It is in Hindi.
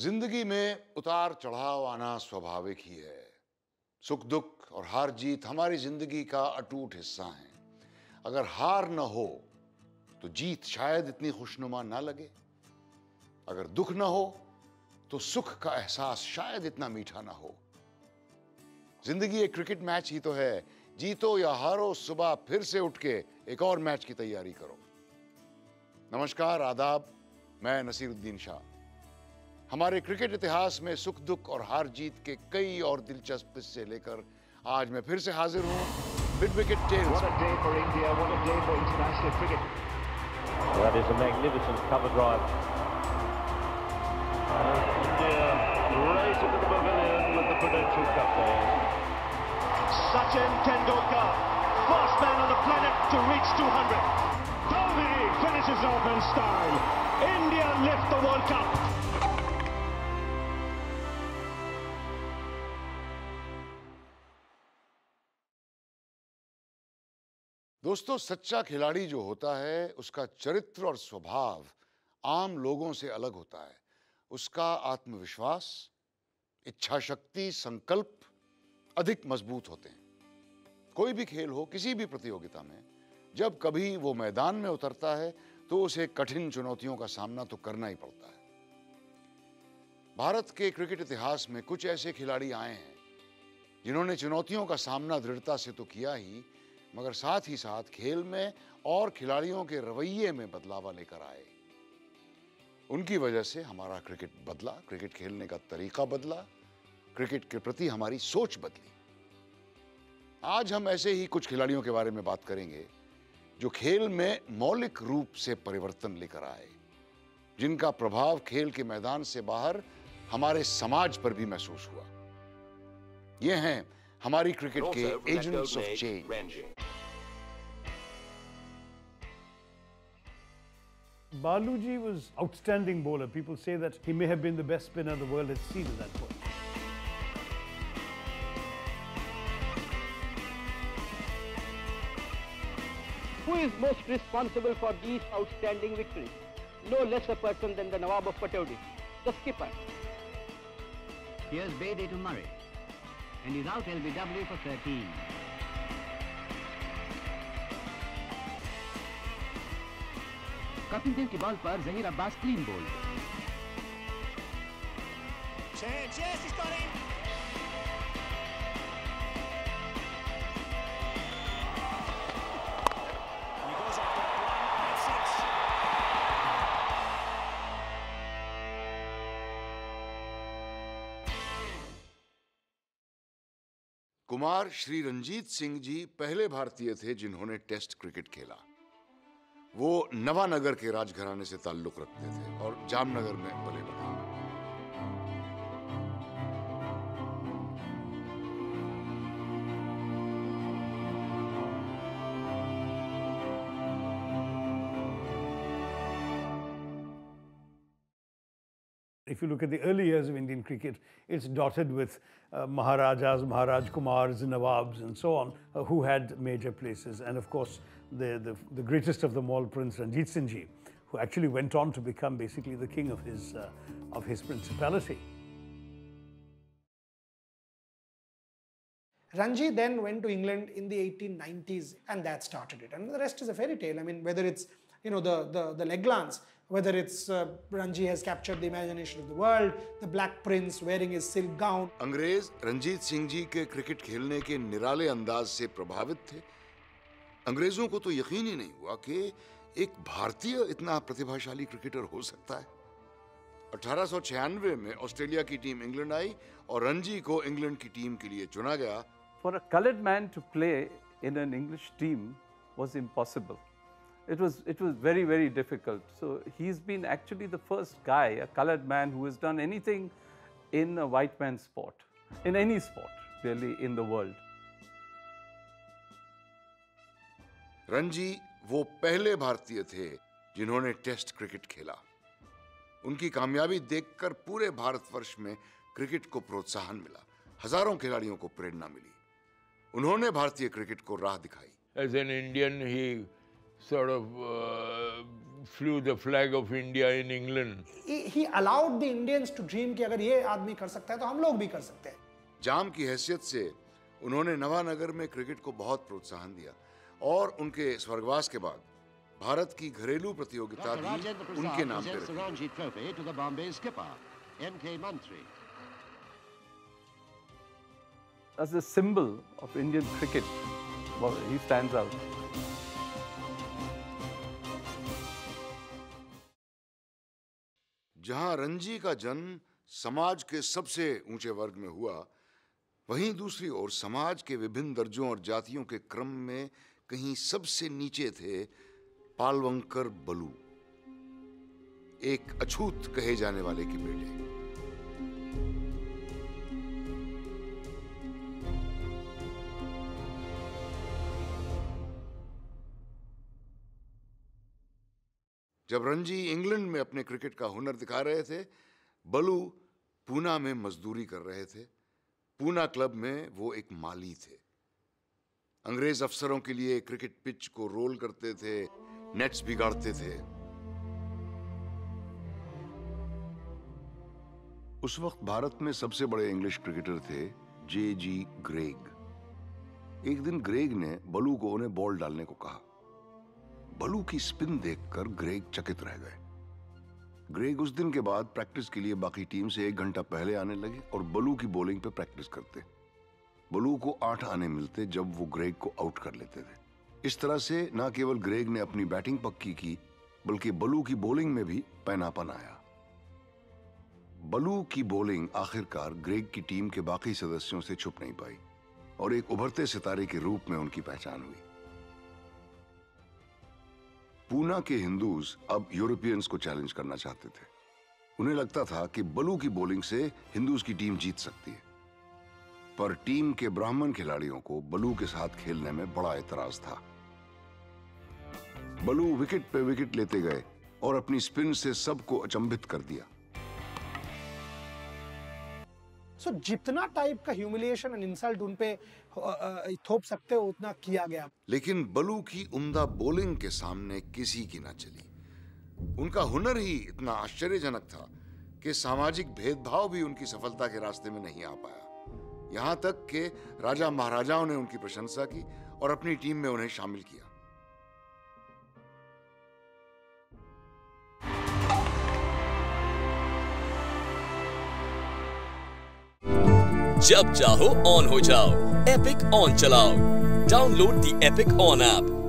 ज़िंदगी में उतार चढ़ाव आना स्वाभाविक ही है। सुख दुख और हार जीत हमारी ज़िंदगी का अटूट हिस्सा है। अगर हार न हो तो जीत शायद इतनी खुशनुमा ना लगे। अगर दुख ना हो तो सुख का एहसास शायद इतना मीठा ना हो। ज़िंदगी एक क्रिकेट मैच ही तो है। जीतो या हारो, सुबह फिर से उठ के एक और मैच की तैयारी करो। नमस्कार, आदाब। मैं नसीरुद्दीन शाह। हमारे क्रिकेट इतिहास में सुख दुख और हार जीत के कई और दिलचस्प हिस्से लेकर आज मैं फिर से हाजिर हूँ mid wicket tales What a day for India, what a day for international cricket. That is a magnificent cover drive. India race into the pavilion with the Prudential Cup there. Sachin Tendulkar, first man on the planet to reach 200. Dhoni finishes off in style. India lift the World Cup. दोस्तों, सच्चा खिलाड़ी जो होता है, उसका चरित्र और स्वभाव आम लोगों से अलग होता है। उसका आत्मविश्वास इच्छा शक्ति संकल्प अधिक मज़बूत होते हैं। कोई भी खेल हो, किसी भी प्रतियोगिता में, जब कभी वो मैदान में उतरता है तो उसे कठिन चुनौतियों का सामना तो करना ही पड़ता है। भारत के क्रिकेट इतिहास में कुछ ऐसे खिलाड़ी आए हैं, जिन्होंने चुनौतियों का सामना दृढ़ता से तो किया ही मगर साथ ही साथ खेल में और खिलाड़ियों के रवैये में बदलावा लेकर आए। उनकी वजह से हमारा क्रिकेट बदला क्रिकेट खेलने का तरीका बदला क्रिकेट के प्रति हमारी सोच बदली। आज हम ऐसे ही कुछ खिलाड़ियों के बारे में बात करेंगे जो खेल में मौलिक रूप से परिवर्तन लेकर आए जिनका प्रभाव खेल के मैदान से बाहर हमारे समाज पर भी महसूस हुआ। ये हैं हमारी क्रिकेट के agents of change Baluji was outstanding bowler. People say that he may have been the best spinner the world has seen at that point. Who is most responsible for these outstanding victories? No less a person than the Nawab of Pataudi, the skipper. Here's Bay to Murray. And he's out LBW for 13. Kapil Dev की बॉल पर Zaheer Abbas clean bowled Chance, yes, he's got him. Kumar Shri Ranjit Singh ji पहले भारतीय थे जिन्होंने टेस्ट क्रिकेट खेला। वो नवानगर के राजघराने से ताल्लुक रखते थे और जामनगर में पले बढ़े If you look at the early years of Indian cricket, it's dotted with uh, Maharajas, Maharaj Kumars, Nawabs, and so on, uh, who had major places. And of course, the, the, the greatest of them all, Prince Ranjit Singh ji, who actually went on to become basically the king of his, uh, of his principality. Ranji then went to England in the 1890s and that started it. And the rest is a fairy tale. I mean, whether it's, you know, the, the, the leg glance, whether it's uh, Ranji has captured the imagination of the world, the Black Prince wearing his silk gown. अंग्रेज रंजीत सिंह जी के क्रिकेट खेलने के निराले अंदाज से प्रभावित थे अंग्रेज़ों को तो यकीन ही नहीं हुआ कि एक भारतीय इतना प्रतिभाशाली क्रिकेटर हो सकता है। अठारह सौ छियानवे में ऑस्ट्रेलिया की टीम इंग्लैंड आई और रणजी को इंग्लैंड की टीम के लिए चुना गया। For a coloured man to play in an English team was impossible it was it was very very difficult so he been actually the first guy coloured man is done anything in white man spot in any spot really in the world Ranji वो पहले भारतीय थे जिन्होंने टेस्ट क्रिकेट खेला। उनकी कामयाबी देखकर पूरे भारतवर्ष में क्रिकेट को प्रोत्साहन मिला। हज़ारों खिलाड़ियों को प्रेरणा मिली। उन्होंने भारतीय क्रिकेट को राह दिखाई। As an Indian, he sort of uh, flew the flag of India in England. He, he allowed the Indians to dream कि अगर ये आदमी कर सकता है तो हम लोग भी कर सकते हैं। जाम की हैसियत से उन्होंने नवानगर में क्रिकेट को बहुत प्रोत्साहन दिया। और उनके स्वर्गवास के बाद भारत की घरेलू प्रतियोगिता भी उनके नाम पर As a symbol of Indian cricket, well, he stands out. जहाँ रंजी का जन्म समाज के सबसे ऊँचे वर्ग में हुआ वहीं दूसरी ओर समाज के विभिन्न दर्जों और जातियों के क्रम में कहीं सबसे नीचे थे पालवंकर बलू, एक अछूत कहे जाने वाले के बेटे। जब रणजी इंग्लैंड में अपने क्रिकेट का हुनर दिखा रहे थे, बलू पूना में मजदूरी कर रहे थे। पूना क्लब में वो एक माली थे। अंग्रेज़ अफसरों के लिए क्रिकेट पिच को रोल करते थे, नेट्स बिगाड़ते थे। उस वक्त भारत में सबसे बड़े इंग्लिश क्रिकेटर थे जे जी ग्रेग। एक दिन ग्रेग ने बलू को उन्हें बॉल डालने को कहा। बलू की स्पिन देखकर ग्रेग चकित रह गए। ग्रेग उस दिन के बाद प्रैक्टिस के लिए बाकी टीम से एक घंटा पहले आने लगे और बलू की बॉलिंग पर प्रैक्टिस करते। बलू को आठ आने मिलते जब वो ग्रेग को आउट कर लेते थे। इस तरह से न केवल ग्रेग ने अपनी बैटिंग पक्की की, बल्कि बलू की बॉलिंग में भी पैनापन आया। बलू की बॉलिंग आखिरकार ग्रेग की टीम के बाकी सदस्यों से छुप नहीं पाई और एक उभरते सितारे के रूप में उनकी पहचान हुई। पूना के हिंदूज अब यूरोपियंस को चैलेंज करना चाहते थे। उन्हें लगता था कि बलू की बॉलिंग से हिंदूज की टीम जीत सकती है। पर टीम के ब्राह्मण खिलाड़ियों को बलू के साथ खेलने में बड़ा एतराज़ था। बलू विकेट पे विकेट लेते गए और अपनी स्पिन से सबको अचंभित कर दिया। सो so, जितना टाइप का ह्यूमिलिएशन एंड इंसल्ट उन पे थोप सकते हो उतना किया गया। लेकिन बलू की उम्दा बॉलिंग के सामने किसी की ना चली। उनका हुनर ही इतना आश्चर्यजनक था कि सामाजिक भेदभाव भी उनकी सफलता के रास्ते में नहीं आ पाया। यहाँ तक कि राजा महाराजाओं ने उनकी प्रशंसा की और अपनी टीम में उन्हें शामिल किया। जब चाहो ऑन हो जाओ। एपिक ऑन चलाओ। Download the Epic on app